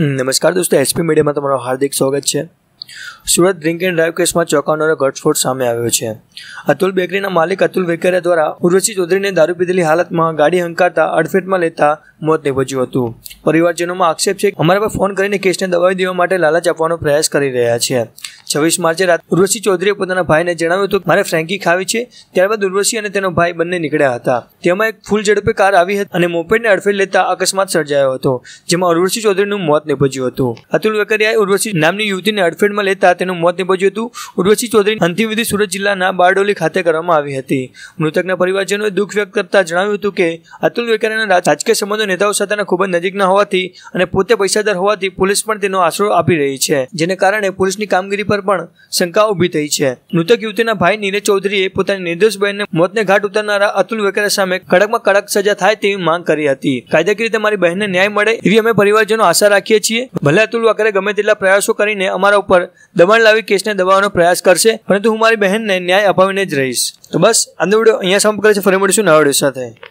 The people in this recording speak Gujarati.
નમસ્કાર દોસ્તો એસપી મીડિયામાં તમારું હાર્દિક સ્વાગત છે. સુરત ડ્રિંક એન્ડ ડ્રાઈવ કેસમાં ચોંકાવનારો ઘટસ્ફોટ સામે આવ્યો છે. અતુલ બેકરીના માલિક અતુલ વેકરિયા દ્વારા ઉર્વશી ચૌધરીને દારૂ પીધેલી હાલતમાં ગાડી હંકારતા અડફેટમાં લેતા મોત નીપજ્યું હતું. પરિવારજનોમાં આક્ષેપ છે અમારા પર ફોન કરીને કેસને દબાવી દેવા માટે લાલચ આપવાનો પ્રયાસ કરી રહ્યા છે. છવ્વીસ માર્ચે રાત ઉર્વશી ચૌધરીએ પોતાના ભાઈને જણાવ્યું હતું, મારે ફ્રેન્કી ખાવી છે. ત્યારબાદ ઉર્વશી અને તેનો ભાઈ બંને નીકળ્યા હતા. તેમાં એક ફૂલ ઝડપે કાર આવી હતી અને મોપેડને અડફેટ લેતા અકસ્માત સર્જાયો હતો, જેમાં ઉર્વશી ચૌધરીનું મોત નિપજ્યું હતું. અતુલ વેકરિયાએ ઉર્વશી નામની યુવતીને અડફેટમાં લેતા તેનું મોત નિપજ્યું હતું. ઉર્વશી ચૌધરી અંતિમવિધિ સુરત જિલ્લાના બારડોલી ખાતે કરવામાં આવી હતી. મૃતકના પરિવારજનોએ દુઃખ વ્યક્ત કરતા જણાવ્યું હતું કે, અતુલ વેકરિયાના રાજકીય સંબંધો નેતાઓ સાથેના ખૂબ જ નજીકના હોવાથી અને પોતે પૈસાદાર હોવાથી પોલીસ પણ તેનો આશરો આપી રહી છે, જેને કારણે પોલીસની કામગીરી પર પણ શંકા ઊભી થઈ છે. મૃતક યુવતીના ભાઈ નીરજ ચૌધરીએ પોતાની નિર્દોષ બહેનને મોતને ઘાટ ઉતારનારા અતુલ વેકરા સામે કડકમાં કડક સજા થાય તેવી માંગ કરી હતી. કાયદાકીય રીતે મારી બહેનને ન્યાય મળે એવી અમે પરિવારજનો આશા રાખીએ છીએ. ભલે અતુલ વેકરે ગમે તેટલા પ્રયાસો કરીને અમારા ઉપર દબાણ લાવી કેસને દબાવવાનો પ્રયાસ કરશે, પરંતુ હું મારી બહેનને ન્યાય અપાવીને જ રહીશ. તો બસ આજનો વીડિયો અહીંયા સમાપ્ત કરે છે ફરી મળીશું નવા વીડિયો સાથે.